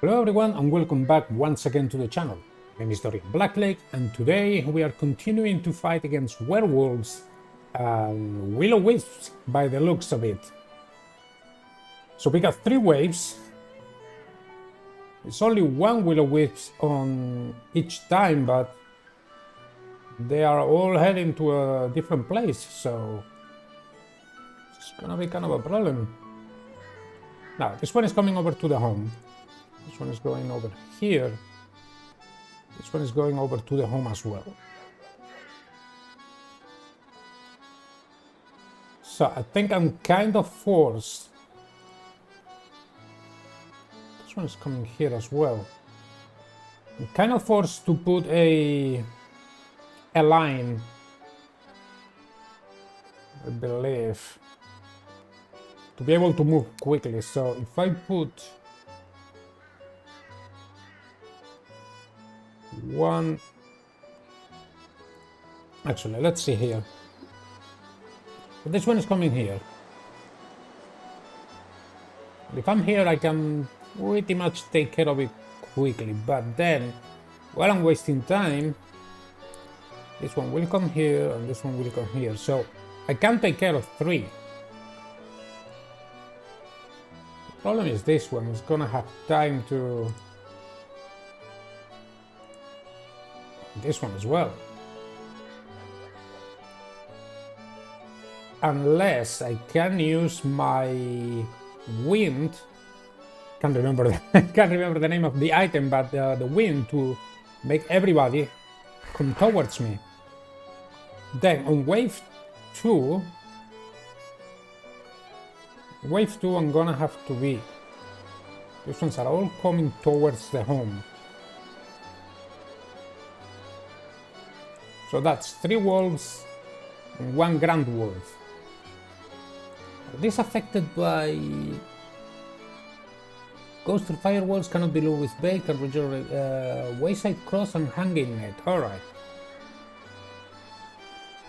Hello everyone and welcome back once again to the channel. My name is Dorian Blacklake and today we are continuing to fight against werewolves and will-o-wisps by the looks of it. So we got three waves. It's only one will-o-wisp on each time but they are all heading to a different place so it's gonna be kind of a problem. Now this one is coming over to the home. This one is going over here. This one is going over to the home as well. So I think I'm kind of forced. This one is coming here as well. I'm kind of forced to put a a line. I believe to be able to move quickly. So if I put one. Actually let's see here. This one is coming here. If I'm here I can pretty much take care of it quickly. But then while I'm wasting time this one will come here and this one will come here. So I can take care of three. The problem is this one is gonna have time to this one as well. Unless I can use my wind, can't remember the, can't remember the name of the item, but uh, the wind to make everybody come towards me. Then on wave two, wave two, I'm gonna have to be. These ones are all coming towards the home. So that's three wolves and one grand wolf. These affected by Ghost through firewalls cannot be lured with bait, can regenerate uh, wayside cross and hanging net. Alright.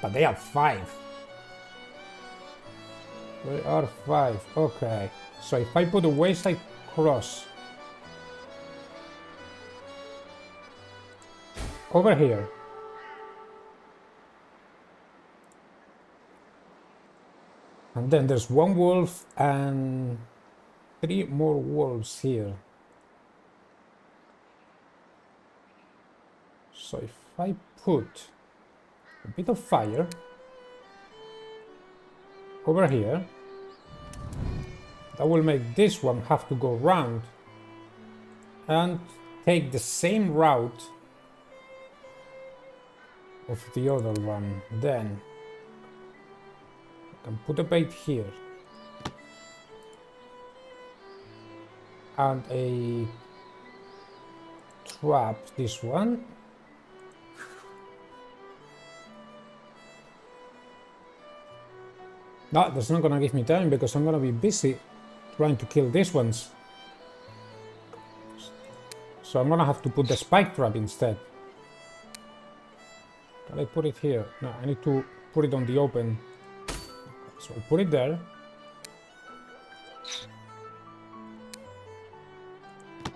But they are five. They are five. Okay. So if I put a wayside cross over here And then there's one wolf and three more wolves here. So if I put a bit of fire over here, that will make this one have to go round and take the same route of the other one. Then can put a bait here. And a trap, this one. No, that's not gonna give me time because I'm gonna be busy trying to kill these ones. So I'm gonna have to put the spike trap instead. Can I put it here? No, I need to put it on the open. So we put it there.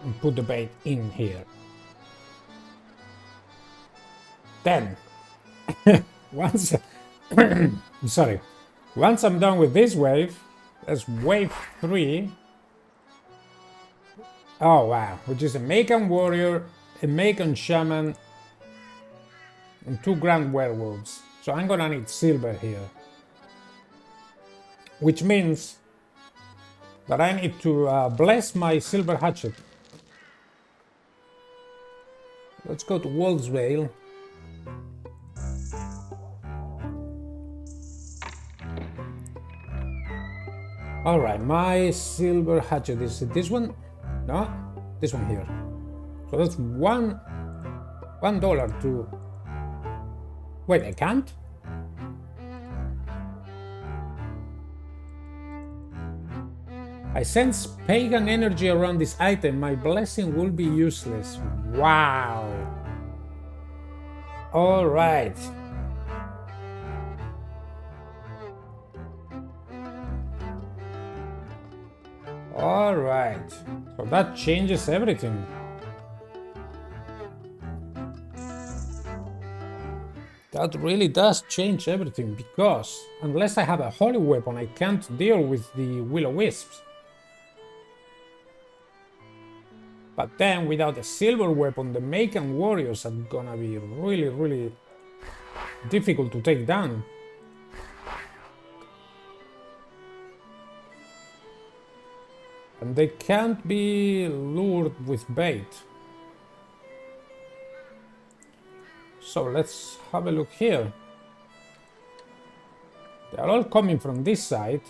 And put the bait in here. Then, once, sorry, once I'm done with this wave, that's wave three. Oh wow, which is a Macan warrior, a Macan shaman, and two grand werewolves. So I'm gonna need silver here which means that I need to uh, bless my silver hatchet. Let's go to Wolfsvale. Alright, my silver hatchet is this one? No, this one here. So that's one one dollar to wait, I can't? I sense pagan energy around this item. My blessing will be useless. Wow. All right. Alright, so that changes everything. That really does change everything because unless I have a holy weapon I can't deal with the will-o-wisps. But then without a silver weapon the Macan warriors are gonna be really really difficult to take down. And they can't be lured with bait. So let's have a look here. They are all coming from this side.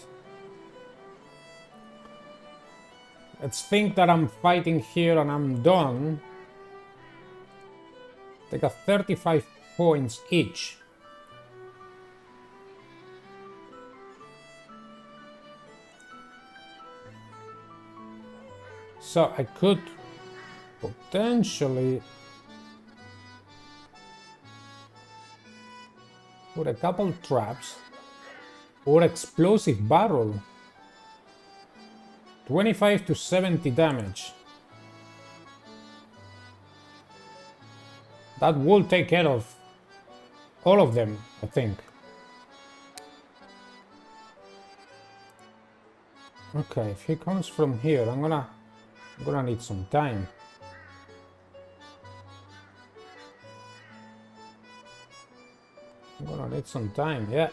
Let's think that I'm fighting here and I'm done. They got 35 points each. So I could potentially put a couple traps or explosive barrel 25 to 70 damage. That will take care of all of them I think. Okay if he comes from here I'm gonna I'm gonna need some time. I'm gonna need some time, yeah.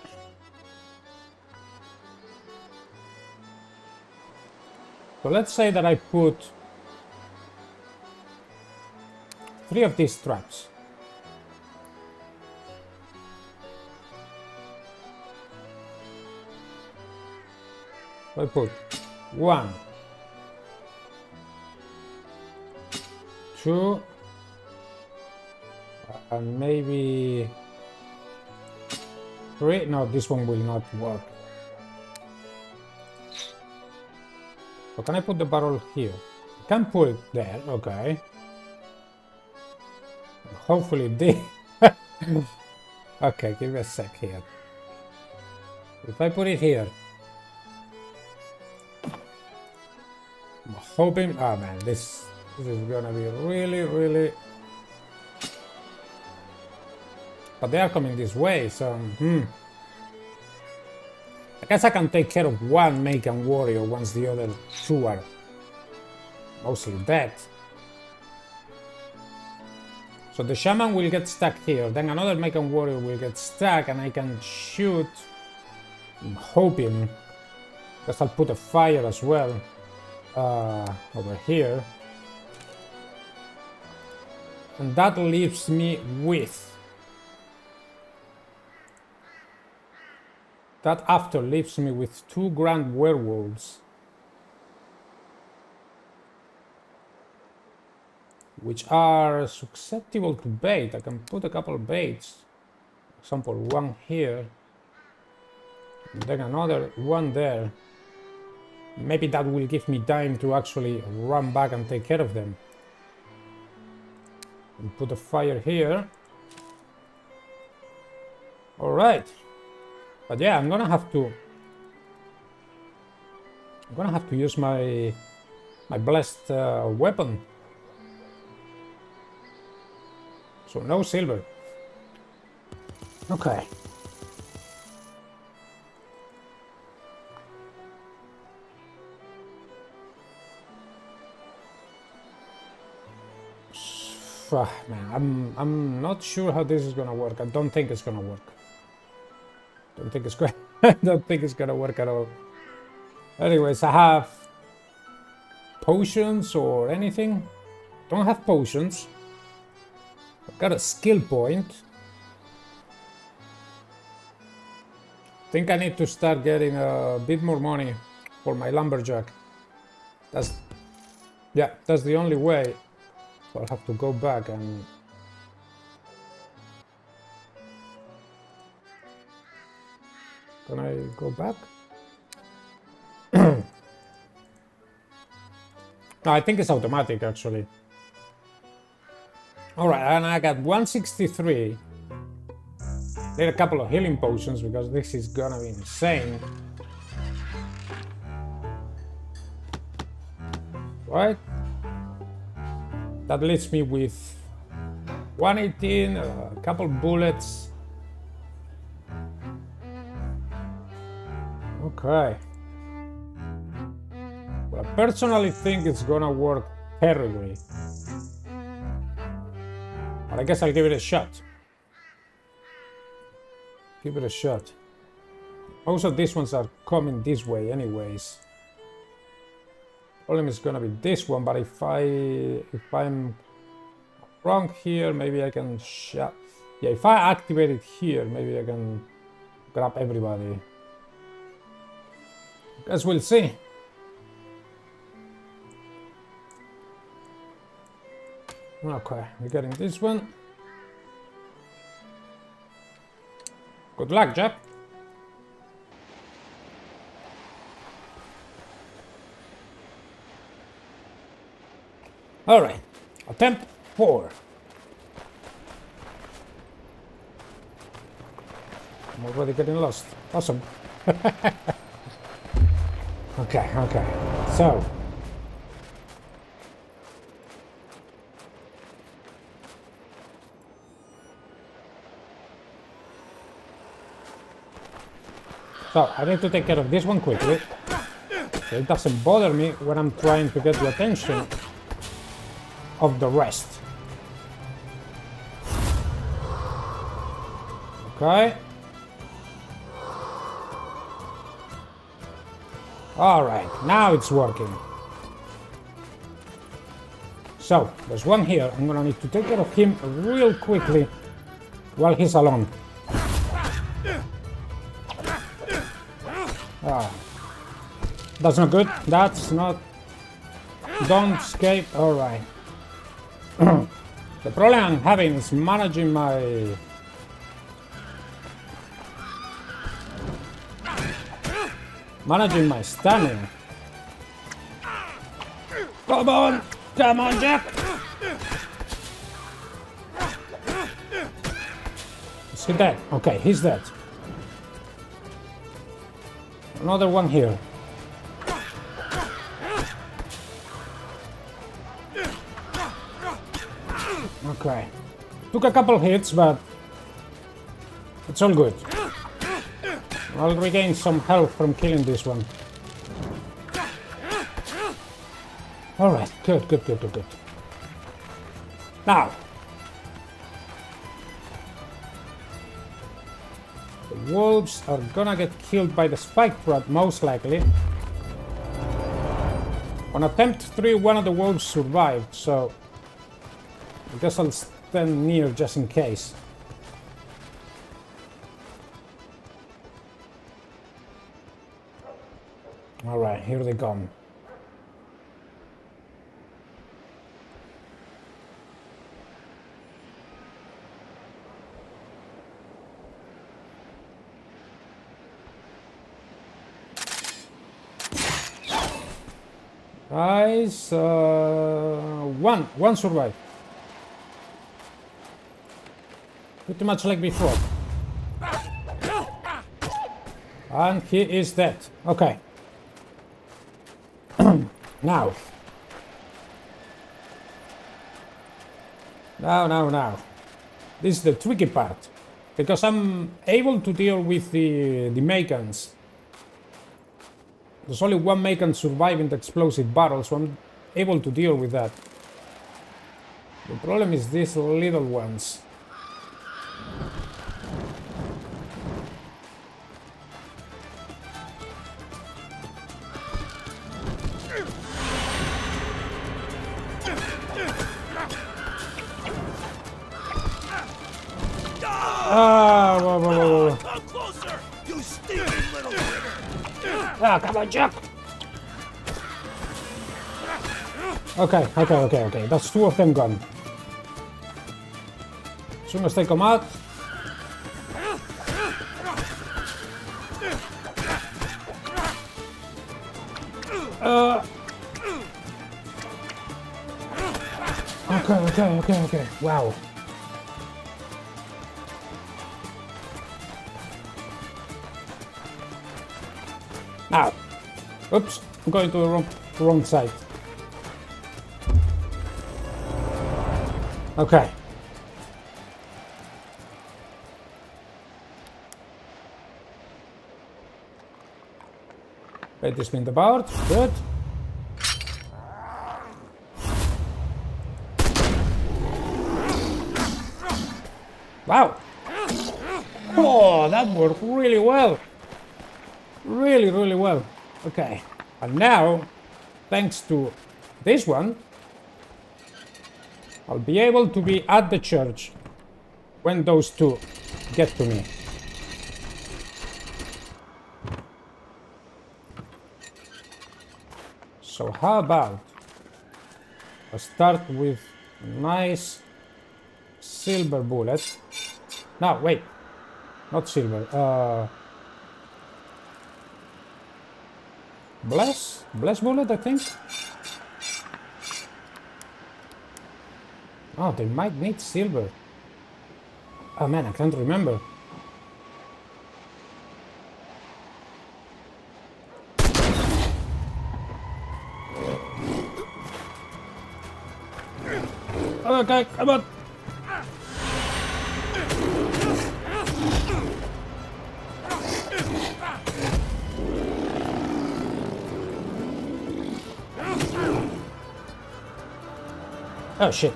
So let's say that I put three of these traps. I put one, two, and maybe Three? No, this one will not work. So can I put the barrel here? I can put it there, okay. Hopefully this... okay, give me a sec here. If I put it here... I'm hoping... Oh man, this, this is gonna be really, really But they are coming this way, so... Hmm. I guess I can take care of one Macan warrior once the other two are mostly dead. So the shaman will get stuck here, then another Macan warrior will get stuck and I can shoot... I'm hoping... Because I'll put a fire as well uh, over here. And that leaves me with That after leaves me with two grand werewolves. Which are susceptible to bait. I can put a couple of baits. For example, one here. Then another one there. Maybe that will give me time to actually run back and take care of them. And put a fire here. Alright. But yeah, I'm gonna have to... I'm gonna have to use my... my blessed uh, weapon. So no silver. Okay. Man, I'm I'm not sure how this is gonna work. I don't think it's gonna work. Don't think it's. I don't think it's gonna work at all. Anyways, I have potions or anything. Don't have potions. I've got a skill point. Think I need to start getting a bit more money for my lumberjack. That's yeah, that's the only way. I'll have to go back and Can I go back? no, I think it's automatic actually. Alright, and I got 163. Need a couple of healing potions because this is gonna be insane. Right? That leaves me with 118, a couple bullets. Okay. Well, I personally think it's gonna work terribly. But I guess I'll give it a shot. Give it a shot. Also, these ones are coming this way anyways. Problem is gonna be this one, but if I if I'm wrong here, maybe I can shut. Yeah, if I activate it here, maybe I can grab everybody. Guess we'll see. Okay, we're getting this one. Good luck, Jack. All right, attempt four. I'm already getting lost. Awesome. okay, okay. So, So I need to take care of this one quickly. So it doesn't bother me when I'm trying to get the attention of the rest. Okay. Alright, now it's working. So, there's one here. I'm gonna need to take care of him real quickly while he's alone. Ah. That's not good. That's not... Don't escape. Alright. the problem I'm having is managing my... Managing my stamina. Come on! Come on, Jack! Is he dead? Okay, he's dead. Another one here. Okay. Took a couple hits, but it's all good. I'll regain some health from killing this one. Alright, good, good, good, good, good. Now, the wolves are gonna get killed by the spike trap, most likely. On attempt 3, one of the wolves survived, so I guess I'll stand near just in case. Alright, here they come. Guys, uh, one, one survived. Pretty much like before. And he is dead. Okay. now. Now, now, now. This is the tricky part. Because I'm able to deal with the, the Mechans. There's only one Mekan surviving the explosive battle, so I'm able to deal with that. The problem is these little ones. Ah, whoa, whoa, whoa, whoa. Come closer, you stinking little critter! Ah, come on, Jack! Okay, okay, okay, okay. That's two of them gone. As soon as they come out. wow. Ow. Oops, I'm going to the wrong, wrong side. Okay. Wait, this the board. Good. Wow. Oh, that worked really well. Really, really well. Okay. And now, thanks to this one, I'll be able to be at the church when those two get to me. So how about I start with nice silver bullet. No, wait, not silver. Uh, bless, bless bullet, I think. Oh, they might need silver. Oh man, I can't remember. Okay, come on. Oh shit.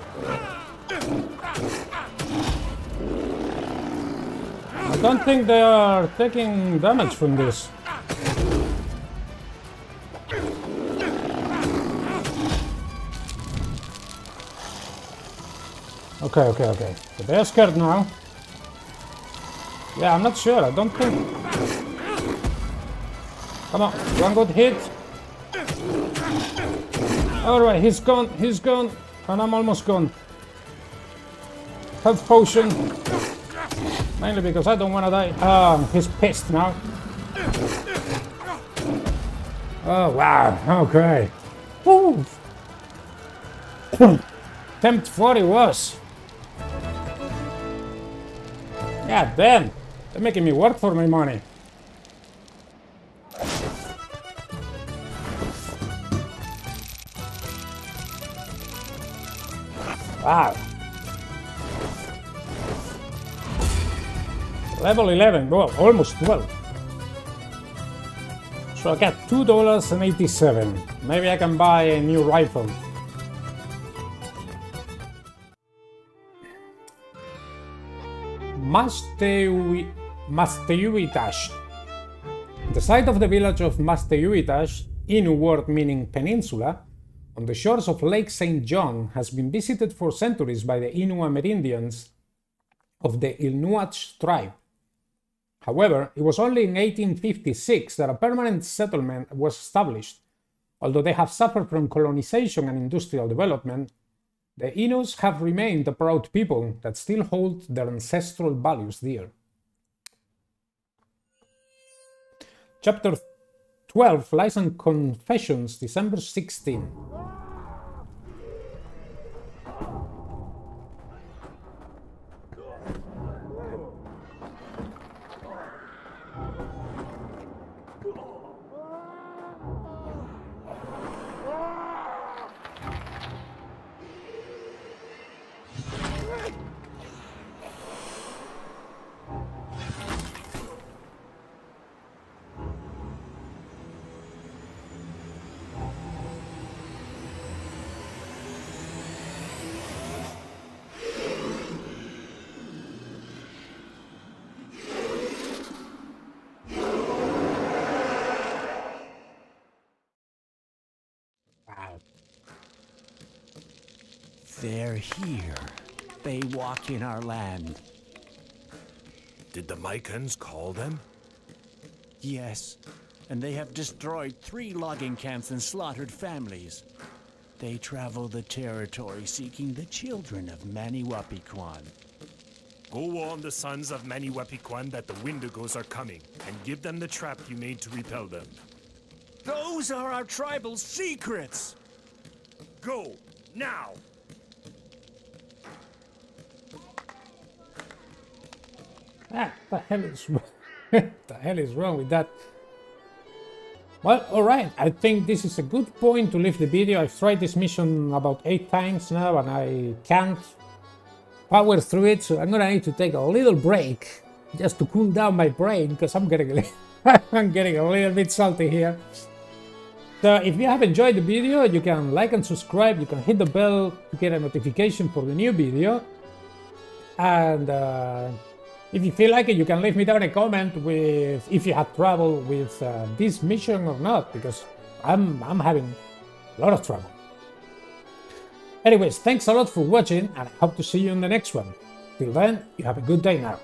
I don't think they are taking damage from this. Okay, okay, okay. So they're scared now. Yeah, I'm not sure. I don't think... Come on, one good hit. Alright, he's gone, he's gone. And I'm almost gone. Health potion. Mainly because I don't want to die. Ah, he's pissed now. Oh, wow. Okay. Woo. Tempt 40 was. Yeah, damn. They're making me work for my money. Wow. Level 11, well, almost 12. So I got $2.87. Maybe I can buy a new rifle. Mashteuiatsh. The site of the village of Mashteuiatsh, Innu word meaning peninsula, on the shores of Lake St. John has been visited for centuries by the Innu Amerindians of the Inuit tribe. However, it was only in 1856 that a permanent settlement was established. Although they have suffered from colonization and industrial development, the Innus have remained a proud people that still hold their ancestral values dear. Chapter 12 Lies and Confessions, December 16. They're here. They walk in our land. Did the Mycans call them? Yes, and they have destroyed three logging camps and slaughtered families. They travel the territory seeking the children of Maniwapiquan. Go warn the sons of Maniwapiquan that the Wendigos are coming, and give them the trap you made to repel them. Those are our tribal secrets! Go, now! The hell is the hell is wrong with that? Well, alright, I think this is a good point to leave the video. I've tried this mission about 8 times now and I can't power through it, so I'm gonna need to take a little break just to cool down my brain because I'm getting a I'm getting a little bit salty here. So if you have enjoyed the video, you can like and subscribe, you can hit the bell to get a notification for the new video. And uh, if you feel like it, you can leave me down a comment with if you had trouble with uh, this mission or not, because I'm, I'm having a lot of trouble. Anyways, thanks a lot for watching and I hope to see you in the next one. Till then, you have a good day now.